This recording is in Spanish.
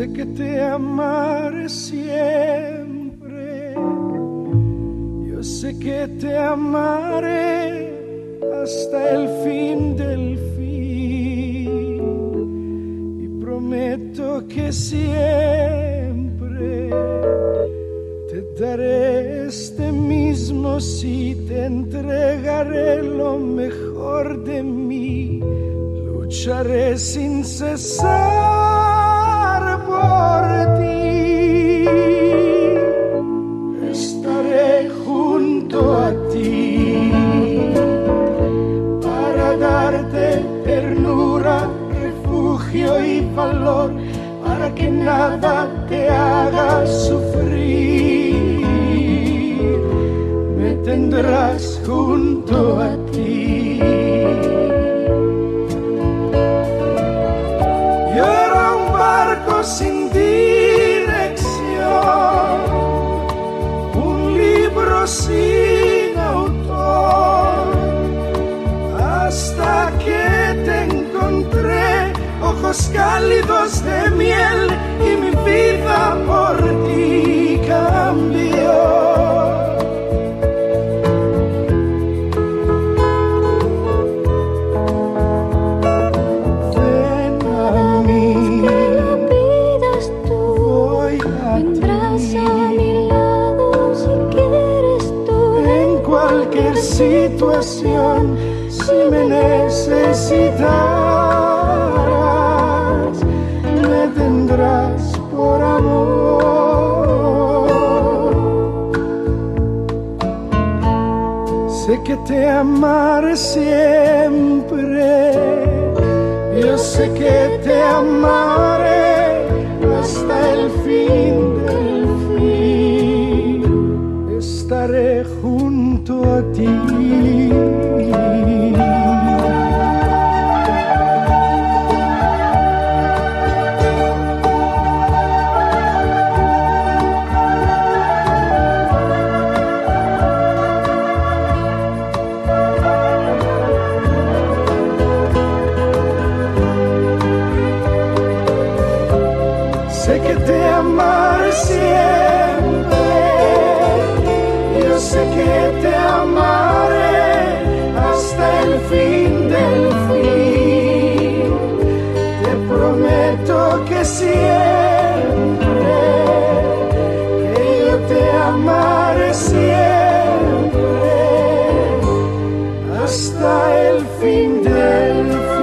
Sé que te amaré siempre. Yo sé que te amaré hasta el fin del fin. Y prometo que siempre te daré este mismo sí, te entregaré lo mejor de mí. Lucharé sin cesar tendrás junto a ti. Sin dirección, un libro sin autor, hasta que te encontré, ojos cálidos de miel y mi vida por situación, si me necesitas, me tendrás por amor. Sé que te amaré siempre, yo sé que te amaré hasta el fin junto a fin del fin. Te prometo que siempre que yo te amaré siempre hasta el fin del fin.